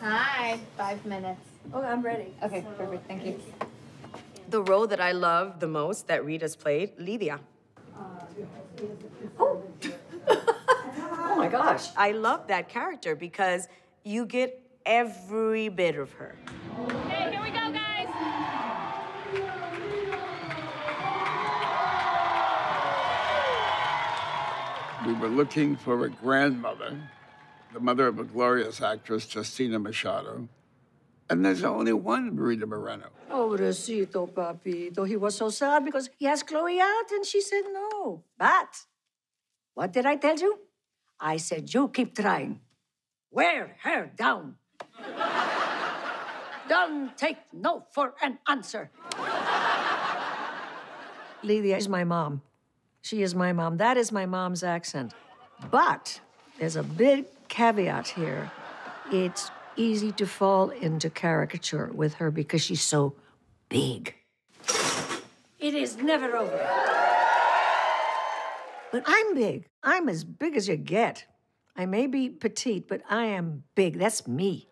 Hi, five minutes. Oh, I'm ready. Okay, perfect, thank you. The role that I love the most that Rita's played, Lydia. Oh. oh my gosh. I love that character because you get every bit of her. Okay, here we go, guys. We were looking for a grandmother, the mother of a glorious actress, Justina Machado. And there's only one Rita Moreno. Pobrecito, papito. He was so sad because he asked Chloe out and she said no. But what did I tell you? I said, you keep trying. Wear her down. Don't take no for an answer. Lydia is my mom. She is my mom. That is my mom's accent. But there's a big caveat here. It's easy to fall into caricature with her because she's so big. It is never over. But I'm big. I'm as big as you get. I may be petite, but I am big. That's me.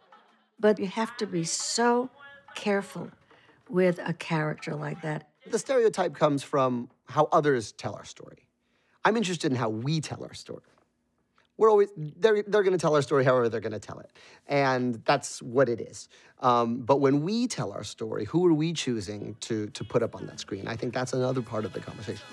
But you have to be so careful with a character like that. The stereotype comes from how others tell our story. I'm interested in how we tell our story. We're always they're they're going to tell our story however they're going to tell it, and that's what it is. Um, but when we tell our story, who are we choosing to to put up on that screen? I think that's another part of the conversation.